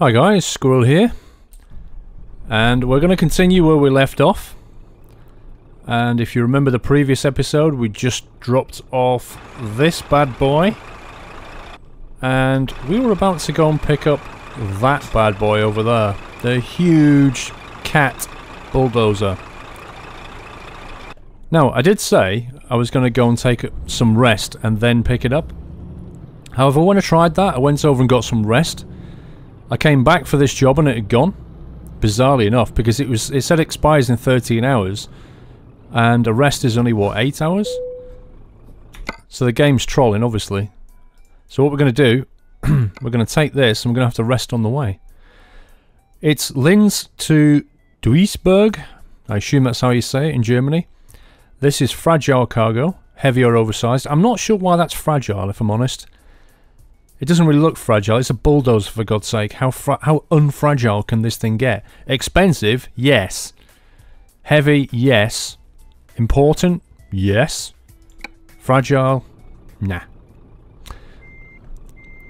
Hi guys, Squirrel here. And we're going to continue where we left off. And if you remember the previous episode, we just dropped off this bad boy. And we were about to go and pick up that bad boy over there. The huge cat bulldozer. Now, I did say I was going to go and take some rest and then pick it up. However, when I tried that, I went over and got some rest. I came back for this job and it had gone. Bizarrely enough, because it was it said expires in 13 hours. And a rest is only, what, 8 hours? So the game's trolling, obviously. So what we're going to do, we're going to take this and we're going to have to rest on the way. It's Linz to Duisburg. I assume that's how you say it in Germany. This is fragile cargo, heavy or oversized. I'm not sure why that's fragile, if I'm honest. It doesn't really look fragile. It's a bulldozer, for God's sake. How how unfragile can this thing get? Expensive? Yes. Heavy? Yes. Important? Yes. Fragile? Nah.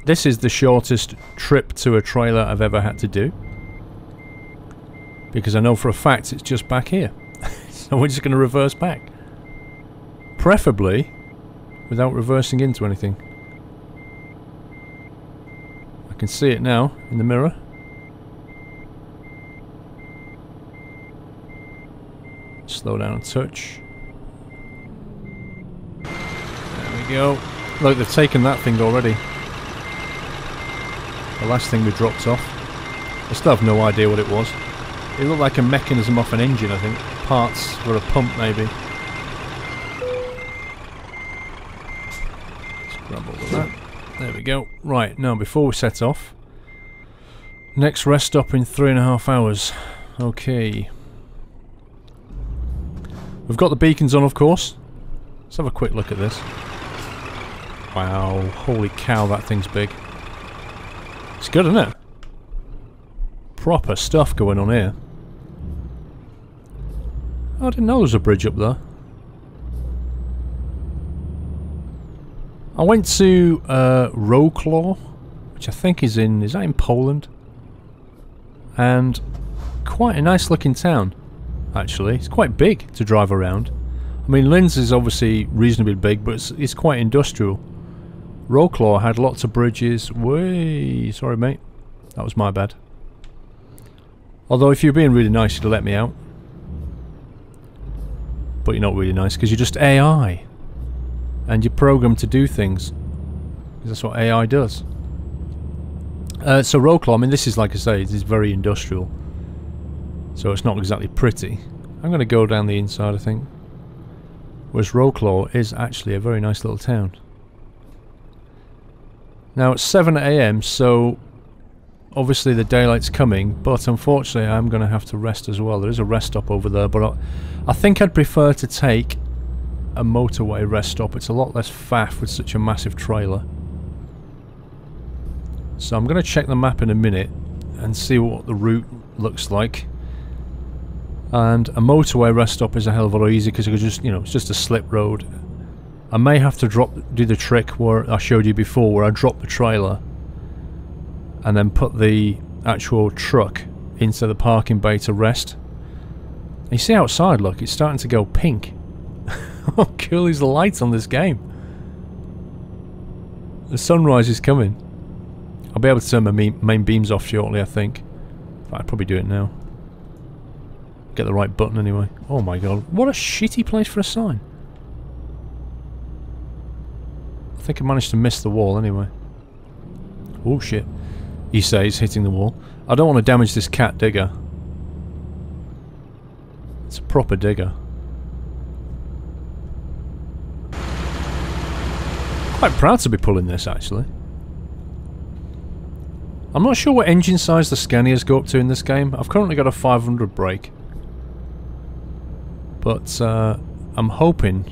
This is the shortest trip to a trailer I've ever had to do. Because I know for a fact it's just back here. so we're just going to reverse back. Preferably without reversing into anything. I can see it now in the mirror. Slow down a touch. There we go. Look, they've taken that thing already. The last thing we dropped off. I still have no idea what it was. It looked like a mechanism off an engine, I think. Parts for a pump, maybe. Let's grab all of that. There we go. Right, now before we set off, next rest stop in three and a half hours. Okay. We've got the beacons on, of course. Let's have a quick look at this. Wow, holy cow, that thing's big. It's good, isn't it? Proper stuff going on here. I didn't know there was a bridge up there. I went to uh, Wrocław, which I think is in, is that in Poland? And quite a nice looking town actually. It's quite big to drive around. I mean, Linz is obviously reasonably big, but it's, it's quite industrial. Wrocław had lots of bridges. Way, sorry, mate. That was my bad. Although, if you're being really nice, you'd let me out. But you're not really nice because you're just AI. And you're programmed to do things. That's what AI does. Uh, so I mean, this is, like I say, it is very industrial. So it's not exactly pretty. I'm going to go down the inside, I think. Whereas Wrocław is actually a very nice little town. Now it's 7am, so obviously the daylight's coming, but unfortunately I'm going to have to rest as well. There is a rest stop over there, but I think I'd prefer to take a motorway rest stop. It's a lot less faff with such a massive trailer. So I'm going to check the map in a minute and see what the route looks like. And a motorway rest stop is a hell of a lot easier because it's just, you know, it's just a slip road. I may have to drop, do the trick where I showed you before, where I drop the trailer and then put the actual truck into the parking bay to rest. You see outside, look, it's starting to go pink. How cool is the lights on this game? The sunrise is coming. I'll be able to turn my main beams off shortly, I think. I'd probably do it now. Get the right button anyway. Oh my god, what a shitty place for a sign. I think I managed to miss the wall anyway. Oh shit. He says, hitting the wall. I don't want to damage this cat digger. It's a proper digger. Quite proud to be pulling this actually. I'm not sure what engine size the Scanias go up to in this game. I've currently got a 500 brake. But uh, I'm hoping,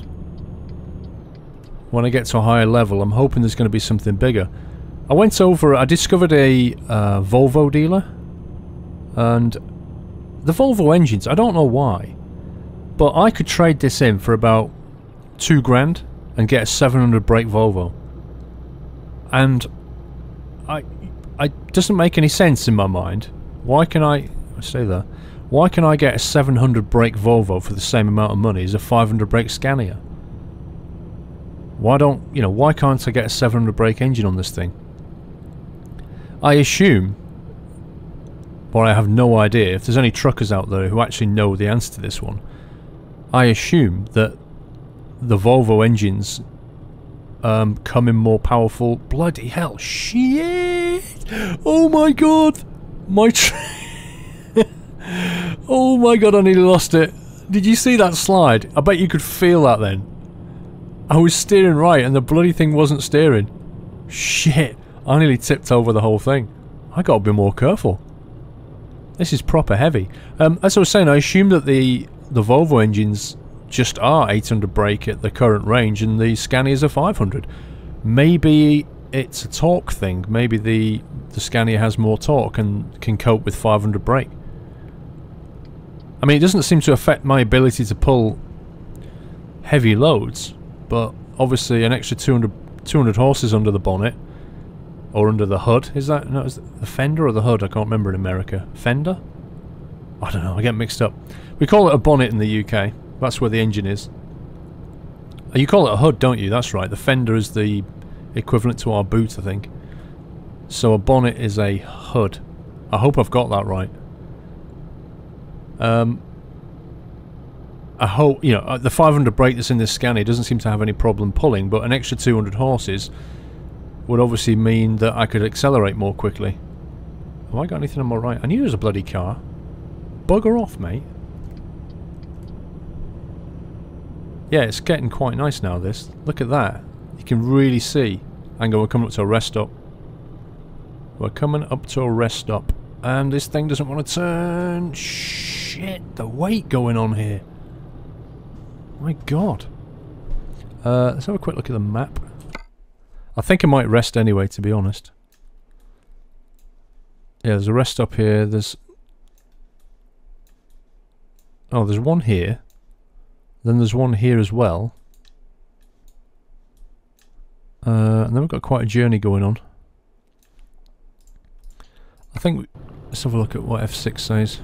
when I get to a higher level, I'm hoping there's going to be something bigger. I went over, I discovered a uh, Volvo dealer, and the Volvo engines, I don't know why, but I could trade this in for about two grand and get a 700 brake Volvo. And I, it doesn't make any sense in my mind. Why can I... I say that. Why can I get a 700 brake Volvo for the same amount of money as a 500 brake Scania? Why don't... You know, why can't I get a 700 brake engine on this thing? I assume but I have no idea if there's any truckers out there who actually know the answer to this one. I assume that the Volvo engines um, more powerful. Bloody hell! Shit! Oh my god! My Oh my god! I nearly lost it. Did you see that slide? I bet you could feel that then. I was steering right and the bloody thing wasn't steering. Shit! I nearly tipped over the whole thing. I gotta be more careful. This is proper heavy. Um, as I was saying, I assume that the the Volvo engines just are 800 brake at the current range and the Scanias are 500. Maybe it's a torque thing. Maybe the, the Scania has more torque and can cope with 500 brake. I mean, it doesn't seem to affect my ability to pull heavy loads, but obviously an extra 200, 200 horses under the bonnet or under the hood. Is that no, is the fender or the hood? I can't remember in America. Fender? I don't know. I get mixed up. We call it a bonnet in the UK. That's where the engine is. You call it a hood, don't you? That's right. The fender is the equivalent to our boot, I think. So a bonnet is a hood. I hope I've got that right. Um, I hope, you know, uh, the 500 brake that's in this Scania doesn't seem to have any problem pulling, but an extra 200 horses would obviously mean that I could accelerate more quickly. Have I got anything on my right? I knew there was a bloody car. Bugger off, mate. Yeah, it's getting quite nice now, this. Look at that. You can really see. Hang on, we're coming up to a rest stop. We're coming up to a rest stop. And this thing doesn't want to turn. Shit, the weight going on here. My god. Uh, let's have a quick look at the map. I think I might rest anyway, to be honest. Yeah, there's a rest stop here. There's... Oh, there's one here. Then there's one here as well. Uh, and then we've got quite a journey going on. I think... Let's have a look at what F6 says.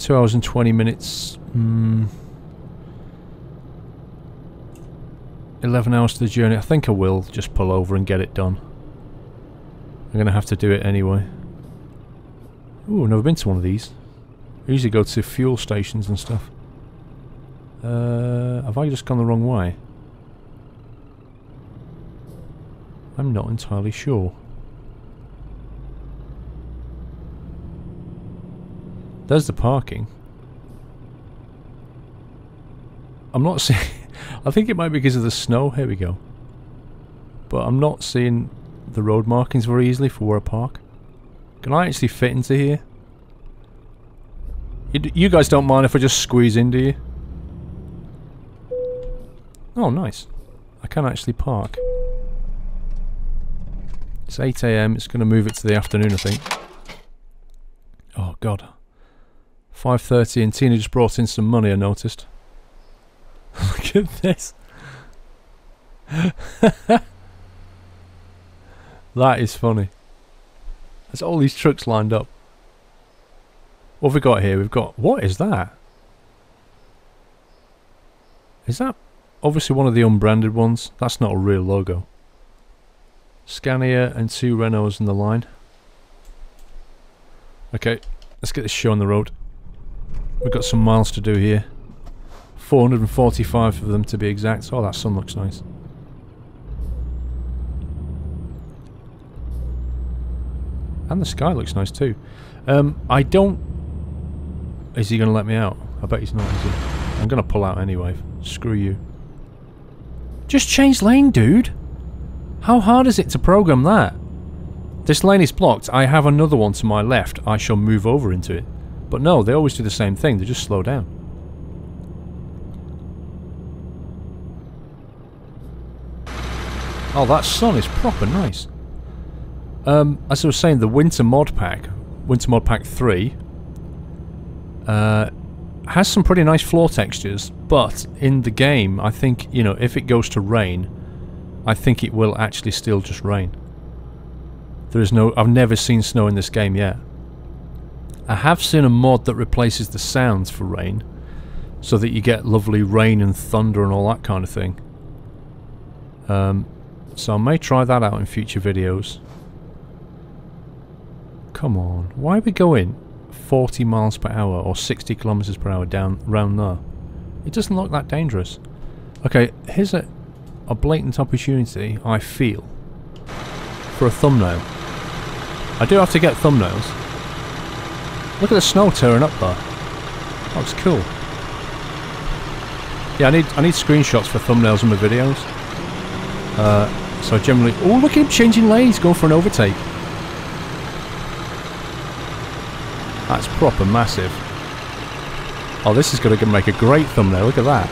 2 hours and 20 minutes. Hmm... 11 hours to the journey. I think I will just pull over and get it done. I'm going to have to do it anyway. Ooh, I've never been to one of these. I usually go to fuel stations and stuff. Uh, have I just gone the wrong way? I'm not entirely sure. There's the parking. I'm not seeing... I think it might be because of the snow. Here we go. But I'm not seeing the road markings very easily for where I park. Can I actually fit into here? You, you guys don't mind if I just squeeze in, do you? Oh, nice. I can actually park. It's 8am. It's going to move it to the afternoon, I think. Oh, God. 5.30 and Tina just brought in some money, I noticed. Look at this. that is funny. There's all these trucks lined up. What have we got here? We've got... What is that? Is that obviously one of the unbranded ones? That's not a real logo. Scania and two Renaults in the line. Okay, let's get this show on the road. We've got some miles to do here. 445 of them to be exact. Oh, that sun looks nice. And the sky looks nice too. Um, I don't... Is he going to let me out? I bet he's not, he? I'm going to pull out anyway. Screw you. Just change lane, dude! How hard is it to program that? This lane is blocked. I have another one to my left. I shall move over into it. But no, they always do the same thing. They just slow down. Oh, that sun is proper nice. Um, as I was saying, the Winter Mod Pack, Winter Mod Pack 3, uh, has some pretty nice floor textures, but in the game, I think, you know, if it goes to rain, I think it will actually still just rain. There is no... I've never seen snow in this game yet. I have seen a mod that replaces the sounds for rain, so that you get lovely rain and thunder and all that kind of thing. Um, so I may try that out in future videos. Come on, why are we going 40 miles per hour or 60 kilometers per hour down round there? It doesn't look that dangerous. Okay, here's a, a blatant opportunity, I feel, for a thumbnail. I do have to get thumbnails. Look at the snow tearing up there. That looks cool. Yeah, I need I need screenshots for thumbnails in my videos. Uh, so generally, oh look at him changing lanes, going for an overtake. That's proper massive. Oh, this is going to make a great thumbnail. Look at that.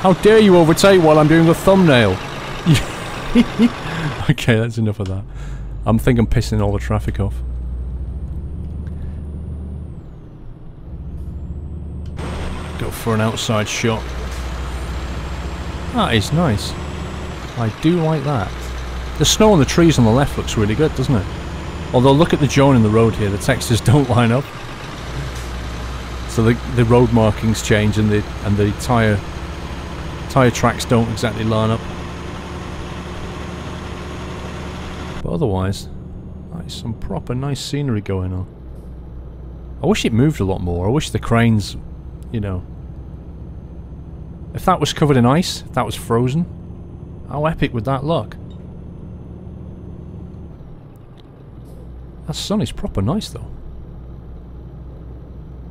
How dare you overtake while I'm doing a thumbnail? okay, that's enough of that. I'm thinking I'm pissing all the traffic off. Go for an outside shot. That is nice. I do like that. The snow on the trees on the left looks really good, doesn't it? Although look at the join in the road here, the textures don't line up. So the the road markings change and the and the tyre tyre tracks don't exactly line up. But otherwise, that's some proper nice scenery going on. I wish it moved a lot more. I wish the cranes, you know, if that was covered in ice, if that was frozen, how epic would that look? That sun is proper nice though.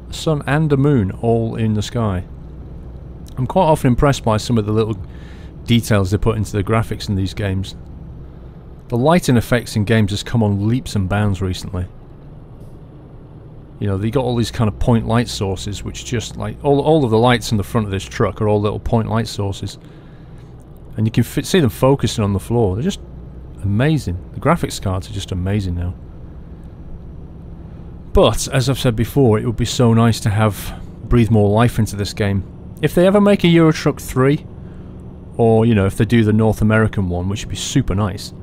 A sun and a moon all in the sky. I'm quite often impressed by some of the little details they put into the graphics in these games. The lighting effects in games has come on leaps and bounds recently. You know, they got all these kind of point light sources, which just like all all of the lights in the front of this truck are all little point light sources, and you can see them focusing on the floor. They're just amazing. The graphics cards are just amazing now. But as I've said before, it would be so nice to have breathe more life into this game. If they ever make a Euro Truck 3, or you know, if they do the North American one, which would be super nice.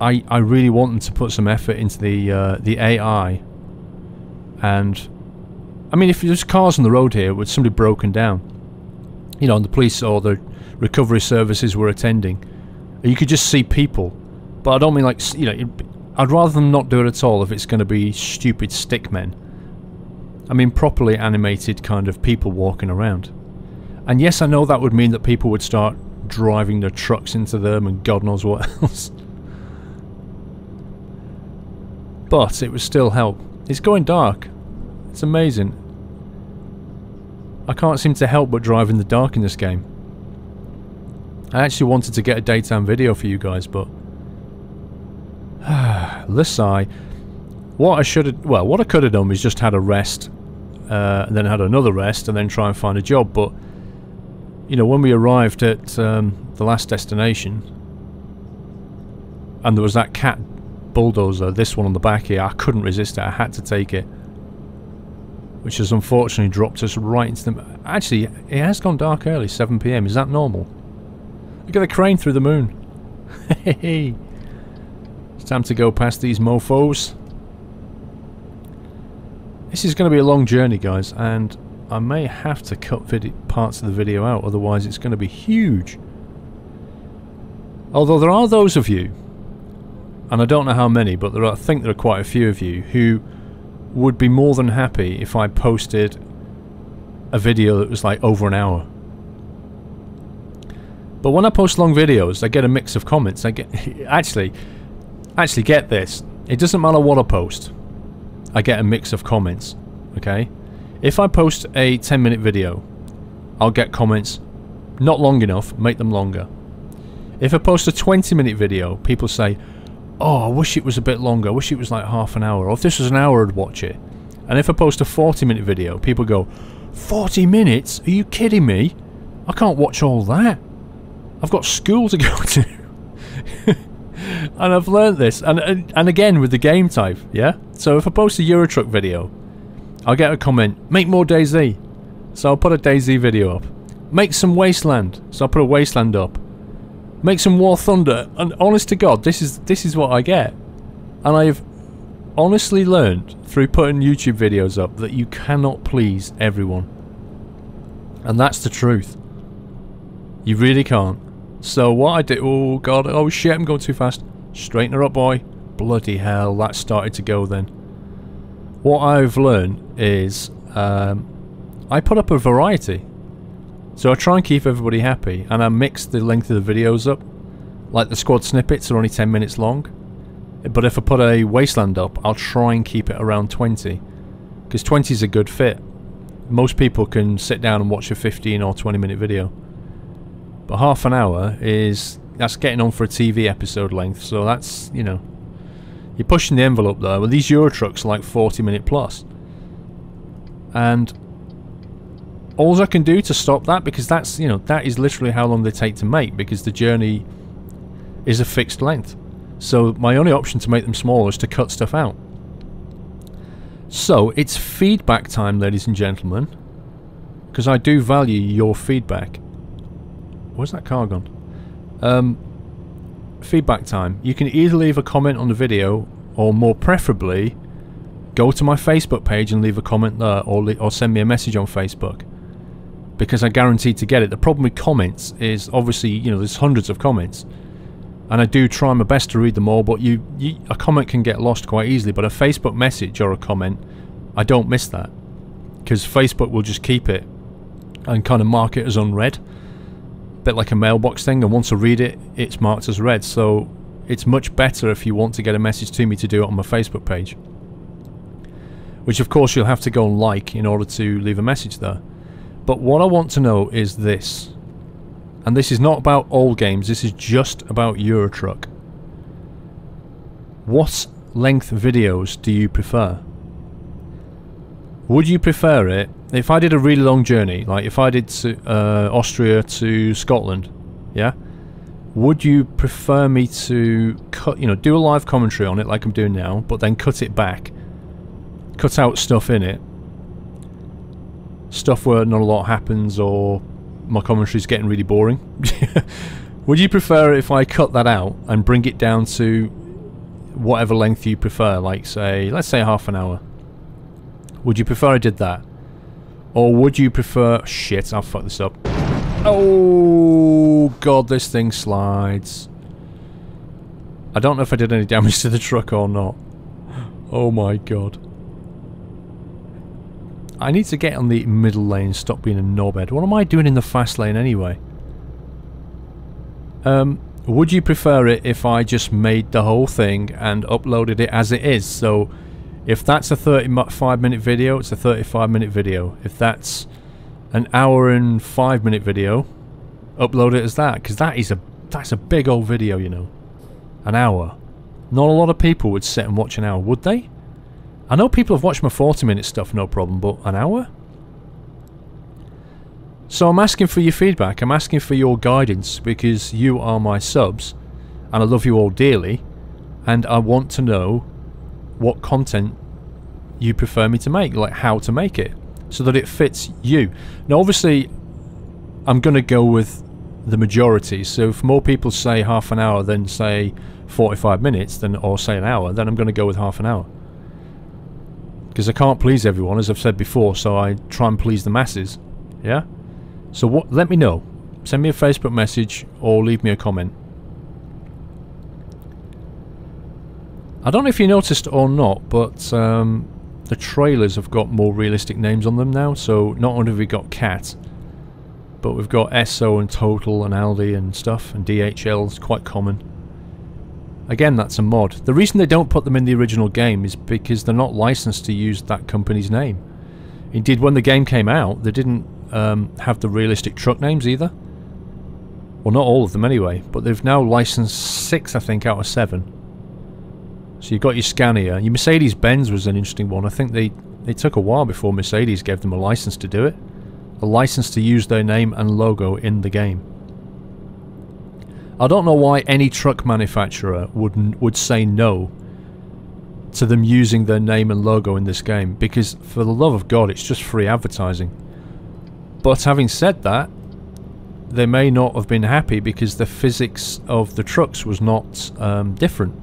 I I really want them to put some effort into the uh, the AI and I mean, if there's cars on the road here with somebody broken down, you know, and the police or the recovery services were attending, you could just see people. But I don't mean like, you know, I'd rather them not do it at all if it's going to be stupid stickmen. I mean, properly animated kind of people walking around. And yes, I know that would mean that people would start driving their trucks into them and God knows what else. But it would still help. It's going dark. It's amazing. I can't seem to help but drive in the dark in this game. I actually wanted to get a daytime video for you guys, but... Lissai. What I should have... Well, what I could have done is just had a rest, uh, and then had another rest, and then try and find a job, but... You know, when we arrived at um, the last destination, and there was that cat bulldozer, this one on the back here, I couldn't resist it, I had to take it. Which has unfortunately dropped us right into the... Actually, it has gone dark early, 7pm, is that normal? Look at the crane through the moon. Hey, It's time to go past these mofos. This is going to be a long journey, guys, and I may have to cut parts of the video out, otherwise it's going to be huge. Although there are those of you and I don't know how many, but there are, I think there are quite a few of you who would be more than happy if I posted a video that was like over an hour. But when I post long videos, I get a mix of comments. I get actually, actually get this. It doesn't matter what I post. I get a mix of comments. Okay, if I post a 10 minute video, I'll get comments not long enough. Make them longer. If I post a 20 minute video, people say, oh, I wish it was a bit longer. I wish it was like half an hour. Or if this was an hour, I'd watch it. And if I post a 40 minute video, people go, 40 minutes? Are you kidding me? I can't watch all that. I've got school to go to. And I've learned this. And, and, and again with the game type, yeah? So if I post a Euro Truck video, I'll get a comment, make more DayZ. So I'll put a DayZ video up. Make some Wasteland. So I'll put a Wasteland up. make some War Thunder, and honest to God, this is this is what I get. And I've honestly learned through putting YouTube videos up that you cannot please everyone. And that's the truth. You really can't. So what I did, oh god, oh shit, I'm going too fast. Straighten her up, boy. Bloody hell, that started to go then. What I've learned is um, I put up a variety. So I try and keep everybody happy, and I mix the length of the videos up. Like the squad snippets are only 10 minutes long. But if I put a Wasteland up, I'll try and keep it around 20. Because 20 is a good fit. Most people can sit down and watch a 15 or 20 minute video. But half an hour is... That's getting on for a TV episode length, so that's, you know... You're pushing the envelope there. Well, these Euro trucks are like 40 minute plus. And all I can do to stop that, because that's, you know, that is literally how long they take to make, because the journey is a fixed length. So my only option to make them smaller is to cut stuff out. So it's feedback time, ladies and gentlemen, because I do value your feedback. Where's that car gone? Um, feedback time. You can either leave a comment on the video, or more preferably, go to my Facebook page and leave a comment there, or, or send me a message on Facebook because I guarantee to get it. The problem with comments is obviously, you know, there's hundreds of comments. And I do try my best to read them all, but you, you a comment can get lost quite easily. But a Facebook message or a comment, I don't miss that. Because Facebook will just keep it and kind of mark it as unread. Bit like a mailbox thing, and once I read it, it's marked as read. So it's much better if you want to get a message to me to do it on my Facebook page. Which of course you'll have to go and like in order to leave a message there. But what I want to know is this. And this is not about all games, this is just about Euro Truck. What length videos do you prefer? Would you prefer it if I did a really long journey, like if I did to, uh, Austria to Scotland, yeah? Would you prefer me to cut, you know, do a live commentary on it like I'm doing now, but then cut it back, cut out stuff in it, stuff where not a lot happens or my commentary's getting really boring. Would you prefer if I cut that out and bring it down to whatever length you prefer, like say, let's say half an hour? Would you prefer I did that? Or would you prefer... Shit, I'll fuck this up. Oh, God, this thing slides. I don't know if I did any damage to the truck or not. Oh my god. I need to get on the middle lane, stop being a knobhead. What am I doing in the fast lane anyway? Um, would you prefer it if I just made the whole thing and uploaded it as it is? So, if that's a 35 minute video, it's a 35 minute video. If that's an hour and 5 minute video, upload it as that. Because that is a, that's a big old video, you know. An hour. Not a lot of people would sit and watch an hour, would they? I know people have watched my 40 minute stuff, no problem, but an hour? So I'm asking for your feedback, I'm asking for your guidance, because you are my subs, and I love you all dearly, and I want to know what content you prefer me to make, like how to make it, so that it fits you. Now obviously, I'm going to go with the majority, so if more people say half an hour than say 45 minutes, then or say an hour, then I'm going to go with half an hour because I can't please everyone, as I've said before, so I try and please the masses. Yeah? So what? let me know. Send me a Facebook message or leave me a comment. I don't know if you noticed or not, but um, the trailers have got more realistic names on them now, so not only have we got Cat, but we've got Esso and Total and Aldi and stuff, and DHL is quite common. Again, that's a mod. The reason they don't put them in the original game is because they're not licensed to use that company's name. Indeed, when the game came out, they didn't um, have the realistic truck names either. Well, not all of them anyway, but they've now licensed six, I think, out of seven. So you've got your Scania. Your Mercedes-Benz was an interesting one. I think they, they took a while before Mercedes gave them a license to do it. A license to use their name and logo in the game. I don't know why any truck manufacturer would would say no to them using their name and logo in this game because for the love of God it's just free advertising. But having said that, they may not have been happy because the physics of the trucks was not um, different.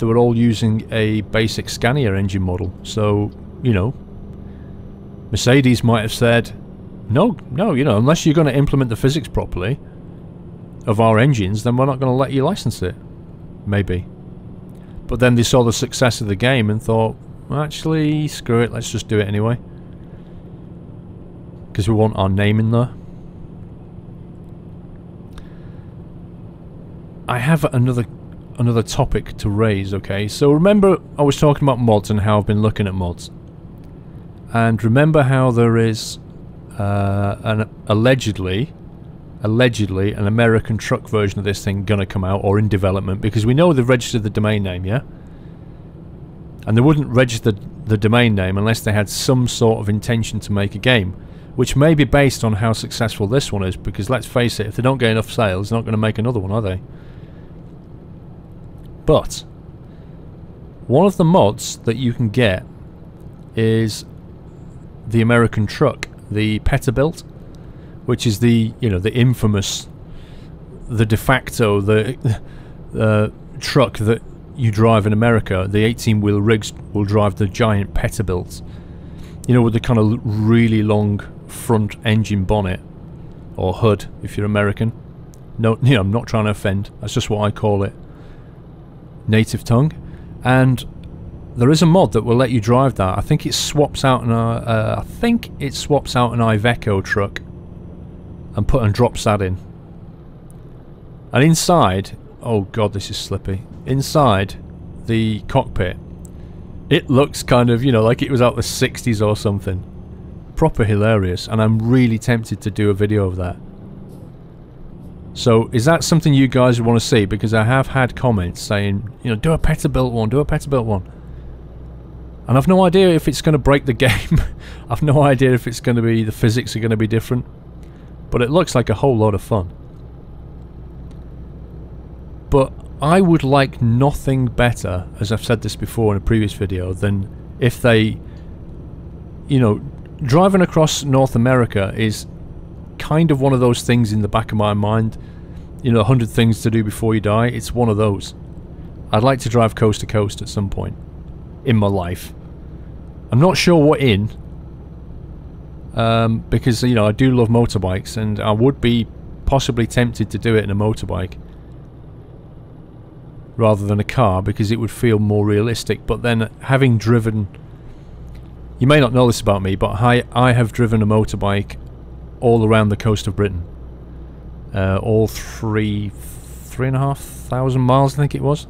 They were all using a basic Scania engine model. So, you know, Mercedes might have said, no, no, you know, unless you're going to implement the physics properly of our engines, then we're not going to let you license it. Maybe. But then they saw the success of the game and thought, well, actually, screw it, let's just do it anyway. Because we want our name in there. I have another another topic to raise, okay? So remember I was talking about mods and how I've been looking at mods. And remember how there is uh, an allegedly allegedly an American truck version of this thing gonna come out or in development because we know they've registered the domain name, yeah? And they wouldn't register the domain name unless they had some sort of intention to make a game, which may be based on how successful this one is because let's face it, if they don't get enough sales, they're not going to make another one, are they? But one of the mods that you can get is the American truck, the Peterbilt, which is the you know the infamous, the de facto the uh, truck that you drive in America. The 18-wheel rigs will drive the giant Peterbilts. You know, with the kind of really long front engine bonnet or hood, if you're American. No, you know, I'm not trying to offend. That's just what I call it native tongue, and there is a mod that will let you drive that. I think it swaps out an uh, uh, I think it swaps out an Iveco truck and put and drops that in. And inside, oh god, this is slippy. Inside the cockpit, it looks kind of you know like it was out the 60s or something. Proper hilarious, and I'm really tempted to do a video of that. So is that something you guys want to see? Because I have had comments saying, you know, do a Peterbilt one, do a Peterbilt one. And I've no idea if it's going to break the game. I've no idea if it's going to be, the physics are going to be different. But it looks like a whole lot of fun. But I would like nothing better, as I've said this before in a previous video, than if they, you know, driving across North America is kind of one of those things in the back of my mind. You know, 100 things to do before you die. It's one of those. I'd like to drive coast to coast at some point in my life. I'm not sure what in. Um, because, you know, I do love motorbikes and I would be possibly tempted to do it in a motorbike rather than a car because it would feel more realistic. But then having driven... You may not know this about me, but I, I have driven a motorbike all around the coast of Britain. Uh, all three, three and a half thousand miles, I think it was.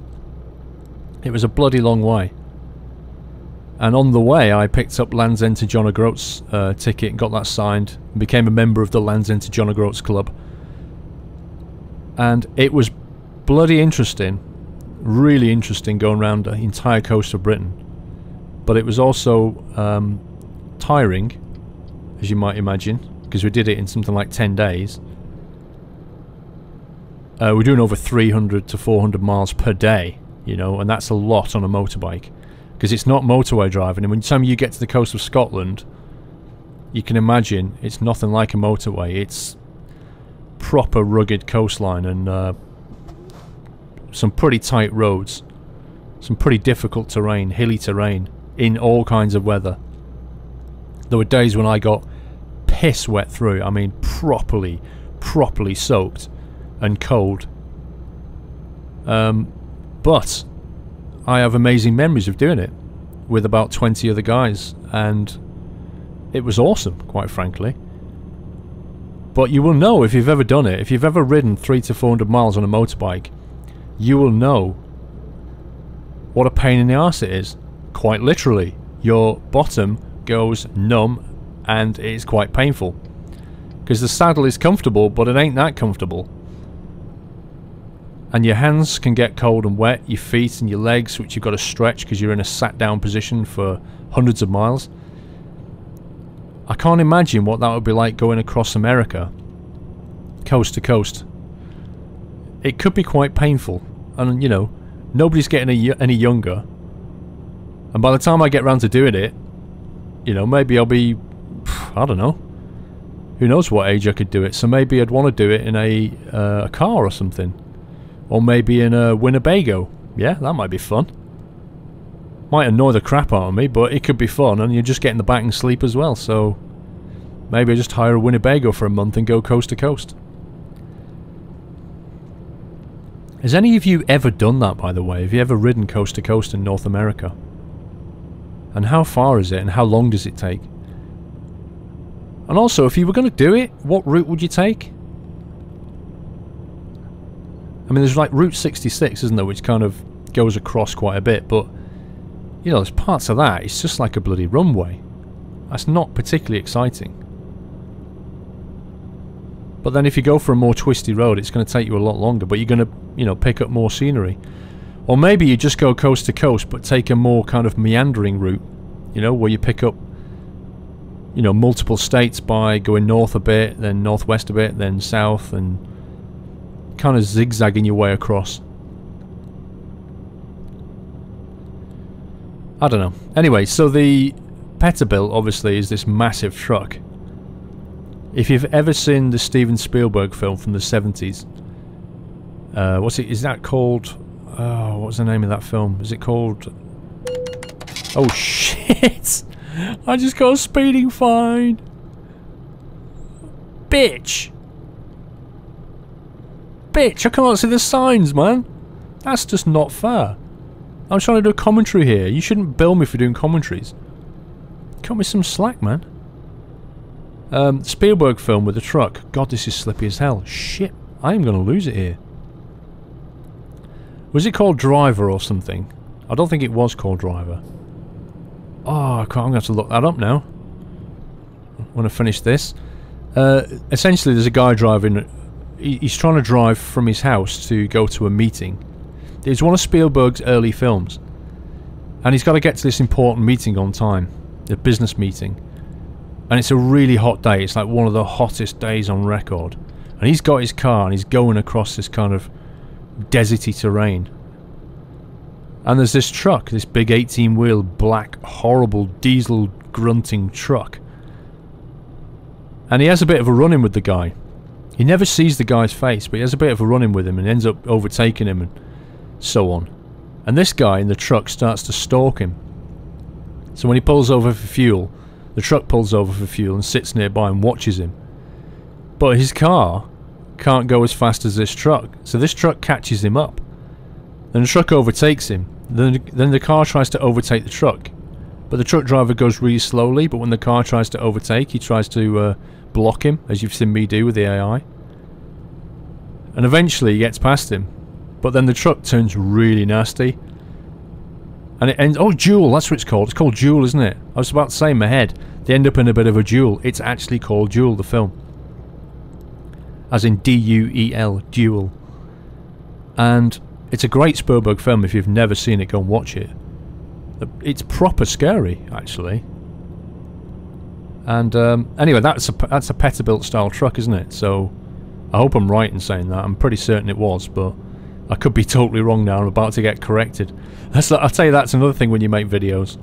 It was a bloody long way. And on the way, I picked up Land's End to John O'Groats uh, ticket and got that signed. And became a member of the Land's End to John O'Groats Club. And it was bloody interesting. Really interesting going around the entire coast of Britain. But it was also um, tiring, as you might imagine because we did it in something like 10 days. Uh, we're doing over 300 to 400 miles per day, you know, and that's a lot on a motorbike. Because it's not motorway driving, and when time you get to the coast of Scotland, you can imagine it's nothing like a motorway. It's proper rugged coastline and uh, some pretty tight roads. Some pretty difficult terrain, hilly terrain, in all kinds of weather. There were days when I got piss wet through. I mean, properly, properly soaked and cold. Um, but I have amazing memories of doing it with about 20 other guys, and it was awesome, quite frankly. But you will know if you've ever done it, if you've ever ridden three to 400 miles on a motorbike, you will know what a pain in the arse it is. Quite literally, your bottom goes numb and it's quite painful. Because the saddle is comfortable, but it ain't that comfortable. And your hands can get cold and wet, your feet and your legs, which you've got to stretch because you're in a sat down position for hundreds of miles. I can't imagine what that would be like going across America, coast to coast. It could be quite painful, and you know, nobody's getting any younger. And by the time I get round to doing it, you know, maybe I'll be I don't know, who knows what age I could do it. So maybe I'd want to do it in a, uh, a car or something. Or maybe in a Winnebago. Yeah, that might be fun. Might annoy the crap out of me, but it could be fun, and you're just get in the back and sleep as well, so... Maybe I just hire a Winnebago for a month and go coast to coast. Has any of you ever done that, by the way? Have you ever ridden coast to coast in North America? And how far is it, and how long does it take? And also, if you were going to do it, what route would you take? I mean, there's like Route 66, isn't there, which kind of goes across quite a bit, but, you know, there's parts of that, it's just like a bloody runway. That's not particularly exciting. But then if you go for a more twisty road, it's going to take you a lot longer, but you're going to, you know, pick up more scenery. Or maybe you just go coast to coast, but take a more kind of meandering route, you know, where you pick up you know, multiple states by going north a bit, then northwest a bit, then south, and kind of zigzagging your way across. I don't know. Anyway, so the Peterbilt obviously is this massive truck. If you've ever seen the Steven Spielberg film from the 70s, uh, what's it? Is that called? Oh, what's the name of that film? Is it called? Oh shit! I just got a speeding fine. Bitch. Bitch, I can't see the signs, man. That's just not fair. I'm trying to do a commentary here. You shouldn't bill me for doing commentaries. Cut me some slack, man. Um, Spielberg film with the truck. God, this is slippy as hell. Shit, I am going to lose it here. Was it called Driver or something? I don't think it was called Driver. Oh, I'm going to have to look that up now. I want to finish this. Uh, essentially, there's a guy driving... he's trying to drive from his house to go to a meeting. It's one of Spielberg's early films. And he's got to get to this important meeting on time. The business meeting. And it's a really hot day. It's like one of the hottest days on record. And he's got his car and he's going across this kind of deserty terrain. And there's this truck, this big 18 wheel black horrible diesel grunting truck. And he has a bit of a run in with the guy. He never sees the guy's face, but he has a bit of a run in with him and ends up overtaking him and so on. And this guy in the truck starts to stalk him. So when he pulls over for fuel, the truck pulls over for fuel and sits nearby and watches him. But his car can't go as fast as this truck, so this truck catches him up. Then the truck overtakes him. Then, then the car tries to overtake the truck. But the truck driver goes really slowly, but when the car tries to overtake, he tries to uh, block him, as you've seen me do with the AI. And eventually he gets past him. But then the truck turns really nasty. And it ends... Oh, duel, that's what it's called. It's called Duel, isn't it? I was about to say in my head. They end up in a bit of a duel. It's actually called Duel, the film. As in D-U-E-L, Duel. And it's a great Spielberg film. If you've never seen it, go and watch it. It's proper scary, actually. And um, anyway, that's a that's a Peterbilt style truck, isn't it? So I hope I'm right in saying that. I'm pretty certain it was, but I could be totally wrong now. I'm about to get corrected. That's I'll tell you that's another thing when you make videos.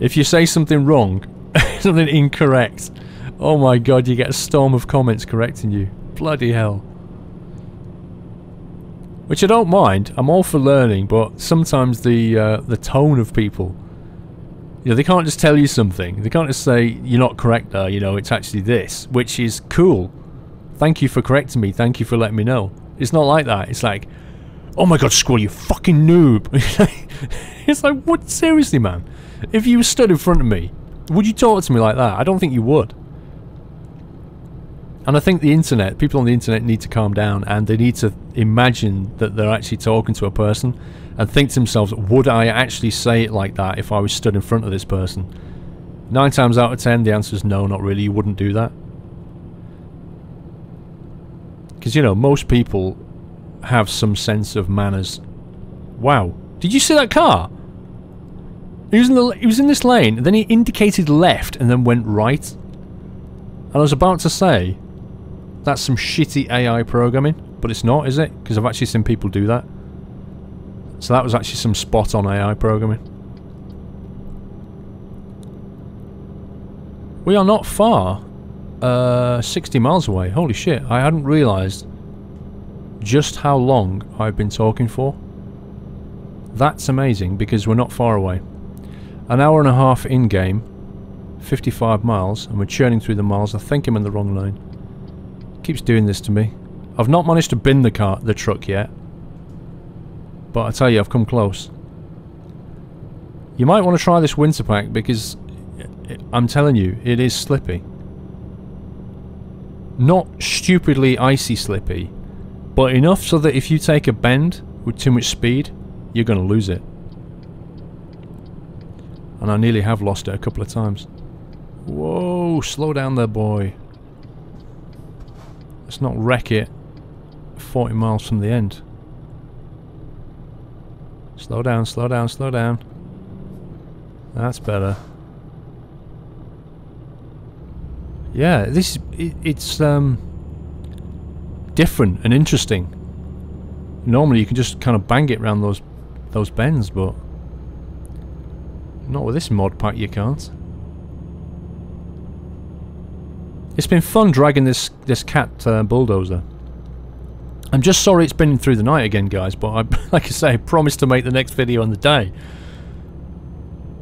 If you say something wrong, something incorrect, oh my god, you get a storm of comments correcting you. Bloody hell. Which I don't mind. I'm all for learning, but sometimes the uh, the tone of people, you know, they can't just tell you something. They can't just say you're not correct. You know, it's actually this, which is cool. Thank you for correcting me. Thank you for letting me know. It's not like that. It's like, oh my god, Squirrel, you fucking noob. it's like, what? Seriously, man? If you stood in front of me, would you talk to me like that? I don't think you would. And I think the internet, people on the internet need to calm down and they need to imagine that they're actually talking to a person and think to themselves, would I actually say it like that if I was stood in front of this person? Nine times out of ten, the answer is no, not really. You wouldn't do that. Because, you know, most people have some sense of manners. Wow. Did you see that car? He was in, the, he was in this lane, then he indicated left and then went right. And I was about to say, that's some shitty AI programming, but it's not, is it? Because I've actually seen people do that. So that was actually some spot-on AI programming. We are not far. uh, 60 miles away. Holy shit, I hadn't realised just how long I've been talking for. That's amazing because we're not far away. An hour and a half in-game, 55 miles, and we're churning through the miles. I think I'm in the wrong lane. Keeps doing this to me. I've not managed to bin the car, the truck yet. But I tell you, I've come close. You might want to try this winter pack because eh, I'm telling you, it is slippy. Not stupidly icy slippy, but enough so that if you take a bend with too much speed, you're going to lose it. And I nearly have lost it a couple of times. Whoa, slow down there, boy. Let's not wreck it 40 miles from the end. Slow down, slow down, slow down. That's better. Yeah, this it, it's um different and interesting. Normally you can just kind of bang it around those those bends, but not with this mod pack you can't. It's been fun dragging this this cat uh, bulldozer. I'm just sorry it's been through the night again, guys, but I, like I say, I promised to make the next video on the day.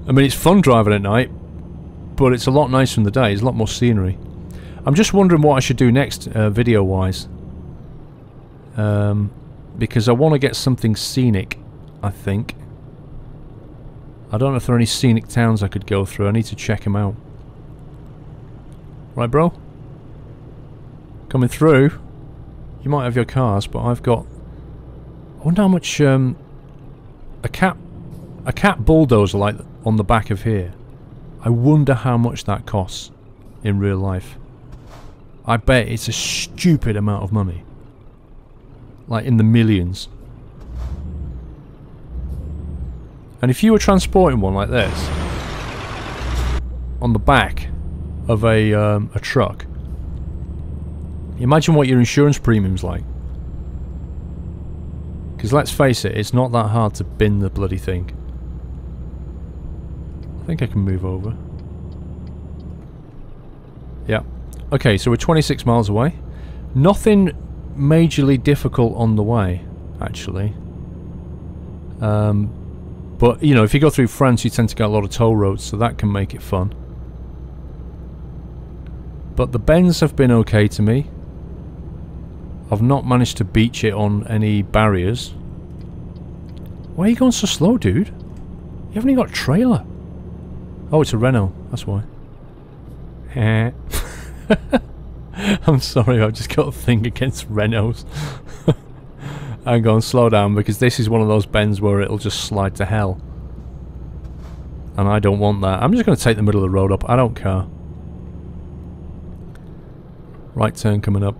I mean, it's fun driving at night, but it's a lot nicer in the day. There's a lot more scenery. I'm just wondering what I should do next, uh, video-wise. Um, because I want to get something scenic, I think. I don't know if there are any scenic towns I could go through. I need to check them out. Right, bro? Coming through. You might have your cars, but I've got... I wonder how much um, a cat a cat bulldozer like on the back of here. I wonder how much that costs in real life. I bet it's a stupid amount of money. Like in the millions. And if you were transporting one like this on the back of a um, a truck, imagine what your insurance premium's like. Because let's face it, it's not that hard to bin the bloody thing. I think I can move over. Yeah. Okay, so we're 26 miles away. Nothing majorly difficult on the way, actually. Um, but, you know, if you go through France, you tend to get a lot of toll roads, so that can make it fun. But the bends have been okay to me. I've not managed to beach it on any barriers. Why are you going so slow, dude? You haven't even got a trailer. Oh, it's a Renault. That's why. Eh. I'm sorry, I've just got a thing against Renaults. Hang on, slow down, because this is one of those bends where it'll just slide to hell. And I don't want that. I'm just going to take the middle of the road up. I don't care. Right turn coming up.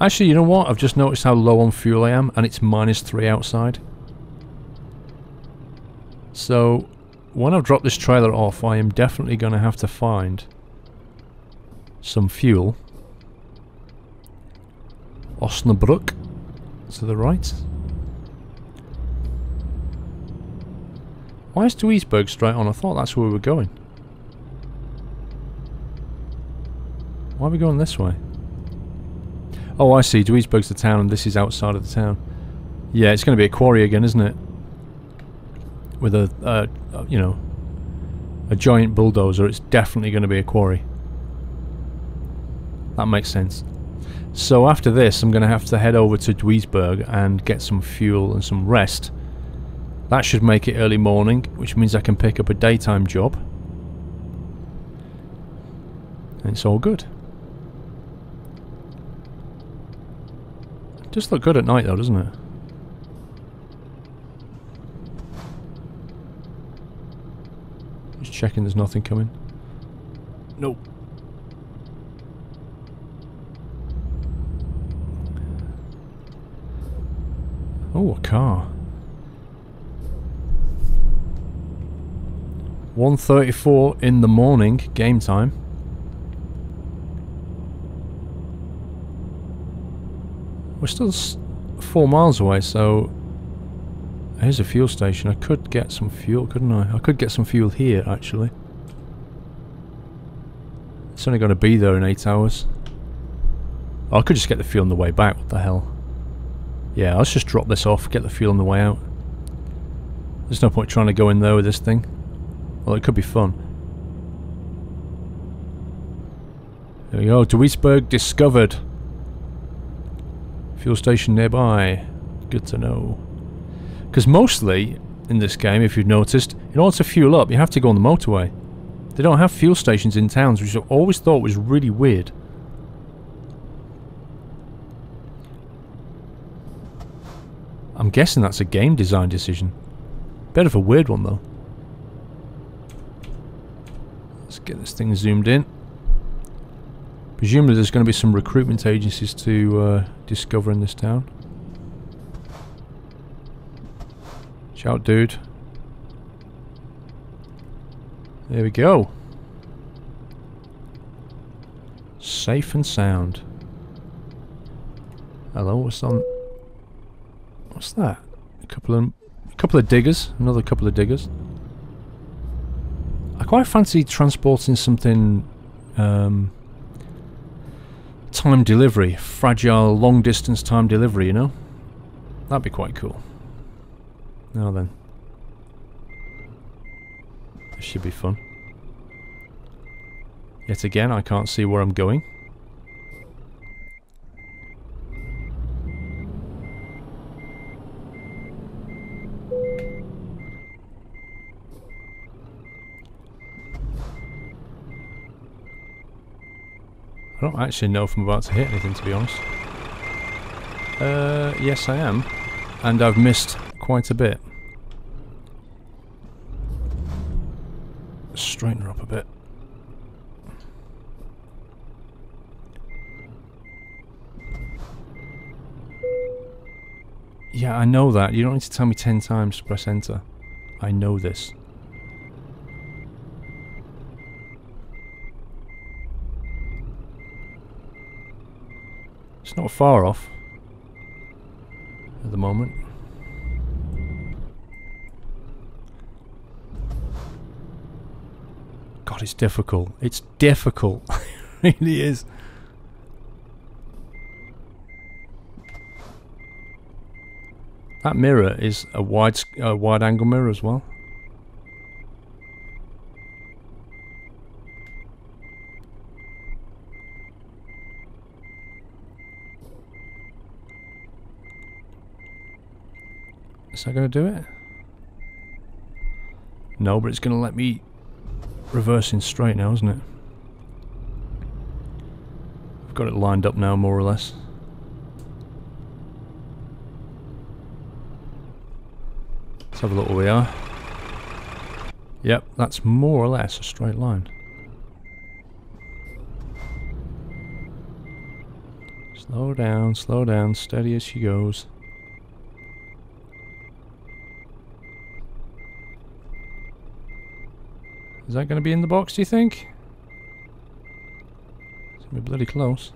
Actually, you know what? I've just noticed how low on fuel I am, and it's minus 3 outside. So, when I've dropped this trailer off, I am definitely going to have to find some fuel. Osnabrück, to the right. Why is Duisburg straight on? I thought that's where we were going. Why are we going this way? Oh, I see. Duisburg's the town and this is outside of the town. Yeah, it's going to be a quarry again, isn't it? With a, you know, a giant bulldozer, it's definitely going to be a quarry. That makes sense. So after this, I'm going to have to head over to Duisburg and get some fuel and some rest. That should make it early morning, which means I can pick up a daytime job. And it's all good. Just look good at night though, doesn't it? Just checking there's nothing coming. Nope. Oh, a car. 1.34 in the morning, game time. We're still four miles away, so Here's a fuel station. I could get some fuel, couldn't I? I could get some fuel here, actually. It's only going to be there in eight hours. Oh, I could just get the fuel on the way back. What the hell? Yeah, let's just drop this off, get the fuel on the way out. There's no point trying to go in there with this thing. Well, it could be fun. There we go. Duisburg discovered. Fuel station nearby. Good to know. Because mostly, in this game, if you've noticed, in order to fuel up, you have to go on the motorway. They don't have fuel stations in towns, which I've always thought was really weird. I'm guessing that's a game design decision. Bit of a weird one, though. Let's get this thing zoomed in. Presumably there's going to be some recruitment agencies to uh, discover in this town. Shout, dude. There we go. Safe and sound. Hello, what's on? What's that? A couple of, a couple of diggers. Another couple of diggers. I quite fancy transporting something. Um, time delivery, fragile, long distance time delivery. You know, that'd be quite cool. Now then. This should be fun. Yet again, I can't see where I'm going. Actually know if I'm about to hit anything, to be honest. Uh, yes I am. And I've missed quite a bit. Straighten her up a bit. Yeah, I know that. You don't need to tell me ten times to press enter. I know this. It's not far off at the moment. God, it's difficult. It's difficult. it really is. That mirror is a wide, uh, wide angle mirror as well. Is that going to do it? No, but it's going to let me reversing straight now, isn't it? I've got it lined up now, more or less. Let's have a look where we are. Yep, that's more or less a straight line. Slow down, slow down, steady as she goes. Is that going to be in the box, do you think? It's going to be bloody close.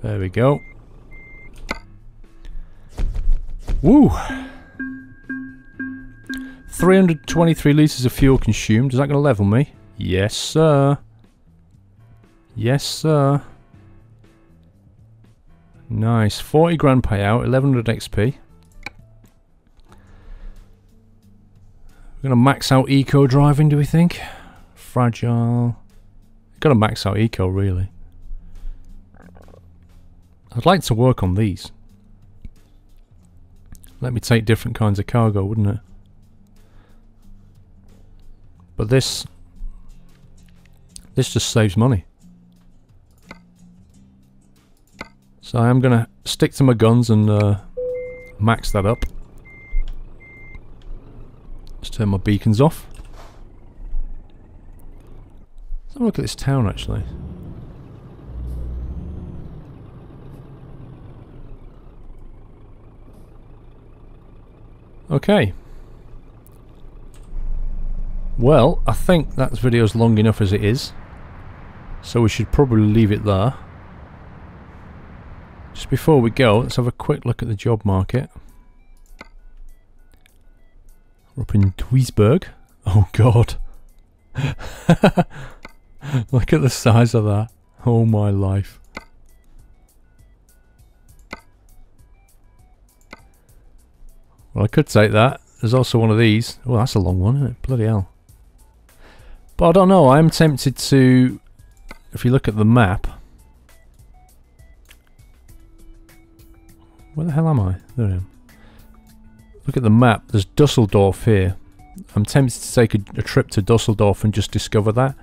There we go. Woo! 323 litres of fuel consumed. Is that going to level me? Yes, sir. Yes, sir. Nice. 40 grand payout, 1100 XP. We're going to max out eco driving, do we think? Fragile. Got to max out eco, really. I'd like to work on these. Let me take different kinds of cargo, wouldn't it? But this... This just saves money. So I am going to stick to my guns and uh, max that up. Let's turn my beacons off. Let's have a look at this town actually. Okay. Well, I think that video's long enough as it is. So we should probably leave it there. Just before we go, let's have a quick look at the job market. We're up in Duisburg. Oh god. look at the size of that. Oh my life. Well, I could take that. There's also one of these. Oh, that's a long one, isn't it? Bloody hell. But I don't know. I'm tempted to... If you look at the map... Where the hell am I? There I am. Look at the map. There's Dusseldorf here. I'm tempted to take a, a trip to Dusseldorf and just discover that.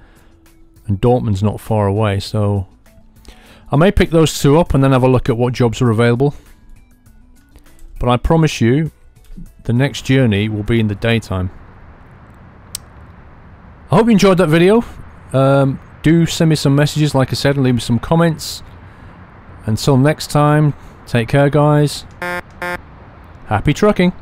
And Dortmund's not far away, so... I may pick those two up and then have a look at what jobs are available. But I promise you, the next journey will be in the daytime. I hope you enjoyed that video. Um, do send me some messages, like I said, and leave me some comments. Until next time, take care, guys. Happy trucking.